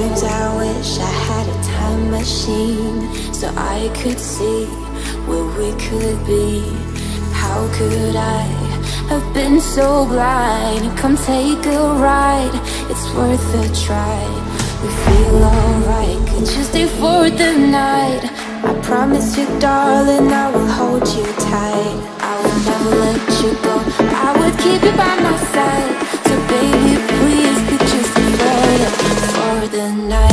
Sometimes I wish I had a time machine so I could see where we could be. How could I have been so blind? Come take a ride, it's worth a try. We feel alright, could you stay for the night? I promise you, darling, I will hold you tight. I will never let you go, I would keep you by my side. night.